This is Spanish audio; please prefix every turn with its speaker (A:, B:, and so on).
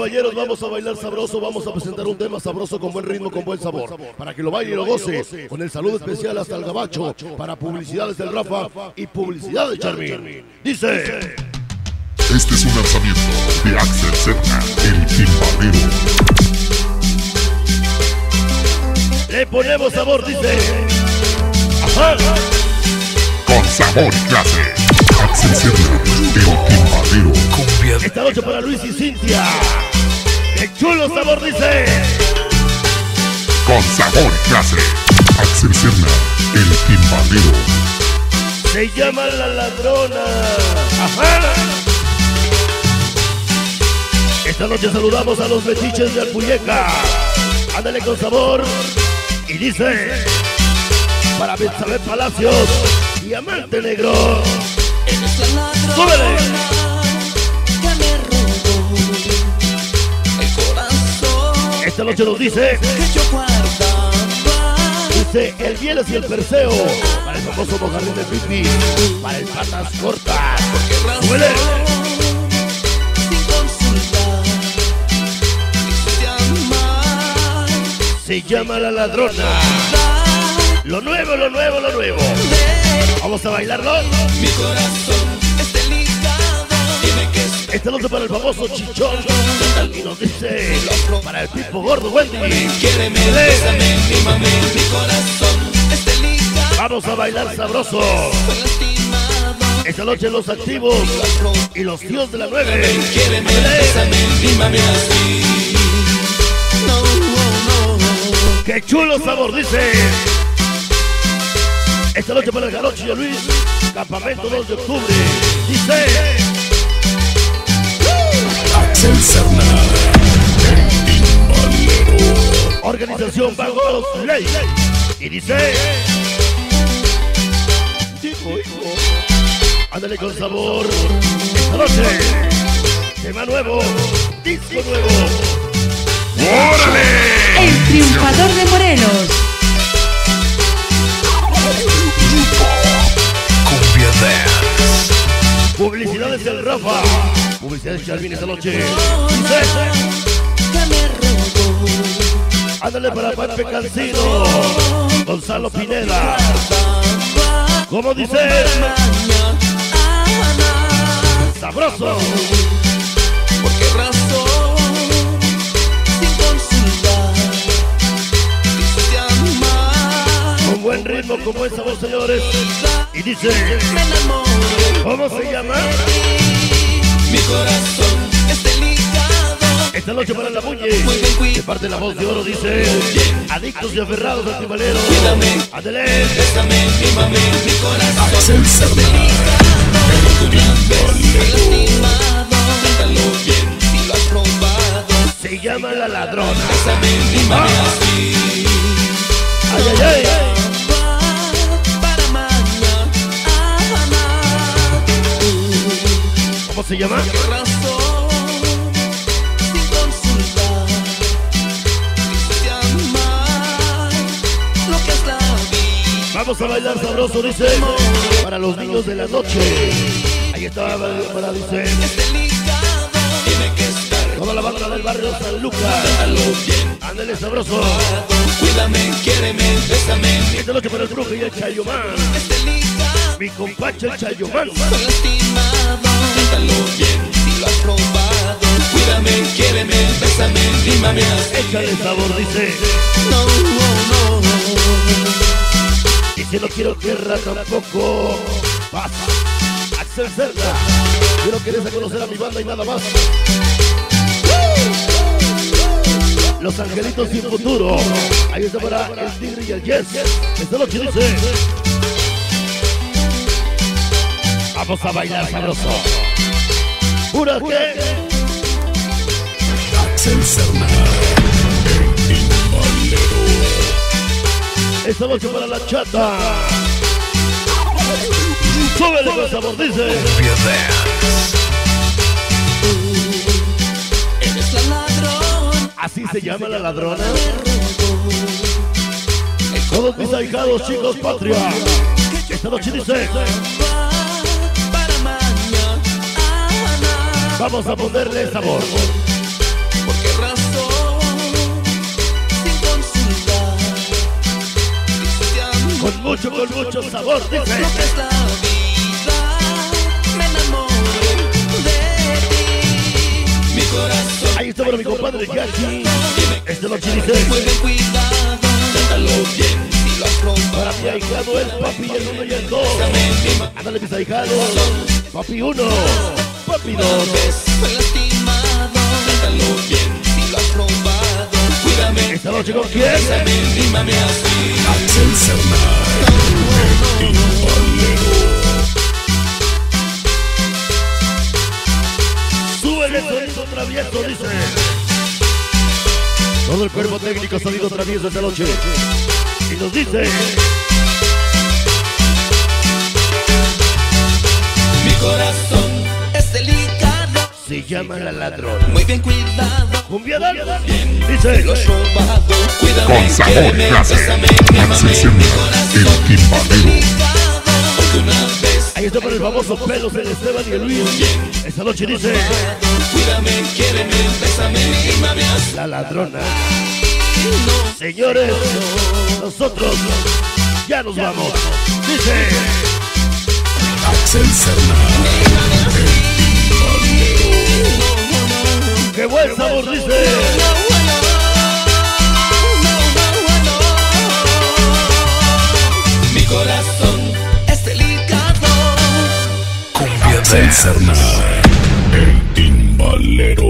A: caballeros, vamos a bailar sabroso, vamos a presentar un tema sabroso con buen ritmo, con buen sabor. Para que lo baile y lo goce, con el saludo especial hasta el gabacho, para publicidades del Rafa y publicidad de Charmin. Dice...
B: Este es un lanzamiento de Axel Serna, el timbalero.
A: Le ponemos sabor, dice... Ajá.
B: Con sabor y clase. Axel Serna.
A: Esta noche para Luis y Cintia. ¡Qué chulo sabor, dice!
B: Con sabor y clase. Axel Serna, el timbalero.
A: Se llama La Ladrona. ¡Ajá! Esta noche saludamos a los metiches de Alpuyeca. Ándale con sabor. Y dice... Para Betsabé Palacios, Diamante Negro. ¡Súbele! Esta noche nos dice... Dice el Bieles y el Perseo. Para el famoso mojarrín de Pipi. Para el Patas Cortas. ¡Súbele! Se llama La Ladrona. Lo nuevo, lo nuevo, lo nuevo. Vamos a bailarlo.
C: Mi corazón
A: Esta noche para el famoso chichón. Y nos dice para el tipo gordo Wendy.
C: Quiéreme, bésame, mímame. Mi corazón es delicado.
A: Vamos a bailar sabroso. Esta noche los activos y los tíos de la nueve.
C: Quiéreme, bésame, mímame así. No, no, no.
A: ¡Qué chulo sabor! Dice. Esta noche para el el Luis. Campamento 2 de octubre. Dice. Organización Ley. Y dice. Hijo. Ándale con sabor. Esta noche. Tema nuevo. Disco nuevo.
B: ¡Órale!
D: El triunfador de Morelos.
B: Cumbia Dance.
A: Publicidades del Rafa. Publicidades Charvin esta noche. Dice.
C: Que me robó.
A: Ándale para Pepe Cancino. Gonzalo Pineda. ¿Cómo dice? Sabroso.
C: ¿Por qué razón?
A: Con buen ritmo, con buen sabor, señores. Y dice. ¿Cómo se llama?
C: Mi corazón.
A: Esta noche para la muñe. De parte de la voz de oro dice. Adictos y aferrados al timbalero.
C: Cuídame.
A: Ándale.
C: Bésame, mímame, mi corazón
B: Axel Serna, el timbalero.
C: lastimado. Trátalo bien si lo has probado.
A: Se llama la ladrona.
C: Así.
A: Ay, ay, ay.
C: Para mañana.
A: ¿Cómo se llama? Vamos a bailar sabroso, dice. Para los niños de la noche. Ahí está para, dice. Toda la banda del barrio San Lucas. Ándale sabroso.
C: Cuídame, quiéreme, bésame.
A: Esta noche para el brujo y el chayomán. Mi compacha el chayomán.
C: Soy lastimado. Trátalo bien si lo has probado. Cuídame, quiéreme, bésame, mímame así.
A: Échale sabor, dice.
C: No, no, no.
A: Dice no quiero guerra tampoco. Pasa. Axel Cerda. Quiero que des a conocer a mi banda y nada más. Los angelitos sin futuro. Ahí está para el Tigre y el Yes. Esta noche dice. Vamos a bailar sabroso. Pura que.
B: Axel Serna, el.
A: Esta noche para la chata. Súbele con sabor, dice.
C: Eres la ladrón.
A: Así se llama la ladrona. Todos mis ahijados, chicos, patria. Esta noche dice. Vamos a ponerle sabor. Mucho, con mucho sabor, dice.
C: Lo que es la vida, me enamoro de ti. Mi corazón.
A: Ahí está para mi compadre Jackie. Esta noche dice.
C: Muy bien cuidado, trátalo bien lo.
A: Para mi ahijado, el papi, el uno y el dos. Ándale, mis ahijados. Papi uno, papi dos.
C: Soy lastimado, trátalo bien si lo has probado. Cuídame,
A: Esta noche con quién?
B: Axel Serna.
A: Sube el sonido travieso, dice. Todo el cuerpo técnico ha salido travieso esta noche. Y nos dice.
C: Delicado,
A: Se llama la ladrón.
C: muy bien cuidado.
A: Cumbia. Dice.
C: Lo has robado, cuídame,
B: Con sabor El
C: vez
A: Ahí está para el famoso pelos el Esteban y el Luis. Esta noche dice.
C: Cuídame, quiéreme, bésame, mímame.
A: La ladrona. Señores, nosotros ya nos vamos. Dice.
B: Axel Serna.
A: ¡Qué buen sabor dice!
C: Mi corazón es delicado.
B: Confianza en El timbalero.